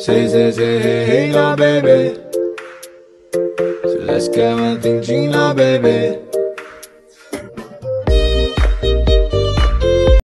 Say, say, say, hey, hey, now, baby. So let's get one thing, Gina, baby.